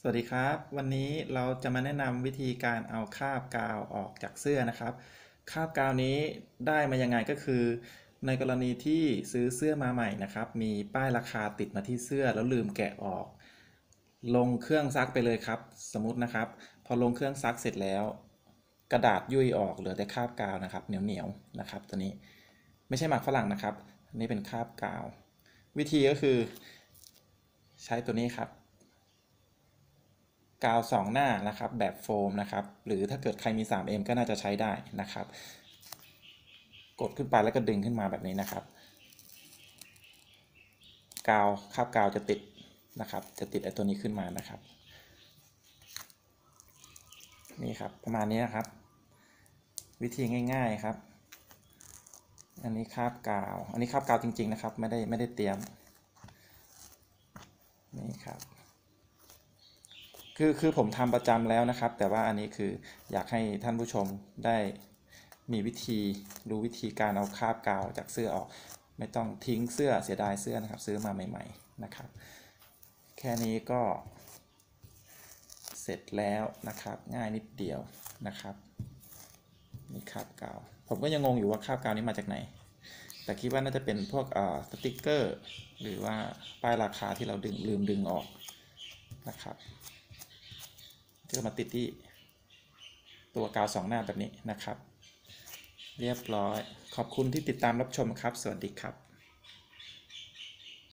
สวัสดีครับ วันนี้เราจะมาแนะนำวิธีการเอาคราบกาวออกจากเสื้อนะครับคราบกาวนี้ได้มายังไงก็คือ ในกรณีที่ซื้อเสื้อมาใหม่นะครับ มีป้ายราคาติดมาที่เสื้อแล้วลืมแกะออก ลงเครื่องซักไปเลยครับ สมมตินะครับ พอลงเครื่องซักเสร็จแล้ว กระดาษยุ่ยออกเหลือแต่คราบกาวนะครับ เหนียวเหนียวๆนะครับ ตัวนี้ไม่ใช่หมักฝรั่งนะครับนนี่เป็นคราบกาว วิธีก็คือ ใช้ตัวนี้ครับ กาวสองหน้านะครับแบบโฟมนะครับ หรือถ้าเกิดใครมี 3M ก็น่าจะใช้ได้นะครับ กดขึ้นไปแล้วก็ดึงขึ้นมาแบบนี้นะครับ กาวคาบกาวจะติดนะครับ จะติดไอ้ตัวนี้ขึ้นมานะครับ นี่ครับประมาณนี้นะครับ วิธีง่าย ๆครับ อันนี้คาบกาว อันนี้คาบกาวจริง ๆ นะครับ ไม่ได้ไม่ได้เตรียมนี่ครับ คือคือผมทำประจำแล้วนะครับ แต่ว่าอันนี้คืออยากให้ท่านผู้ชมได้มีวิธีรู้วิธีการเอาคราบกาวจากเสื้อออก ไม่ต้องทิ้งเสื้อเสียดายเสื้อนะครับ ซื้อมาใหม่ ๆนะครับ แค่นี้ก็เสร็จแล้วนะครับ ง่ายนิดเดียวนะครับนี่คราบกาว ผมก็ยังงงอยู่ว่าคราบกาวนี้มาจากไหน แต่คิดว่าน่าจะเป็นพวกอ่อสติกเกอร์ หรือว่าป้ายราคาที่เราดึงลืมดึงออกนะครับ ก็มาติดที่ตัวกาวสองหน้าแบบนี้นะครับ เรียบร้อย ขอบคุณที่ติดตามรับชมครับ สวัสดีครับ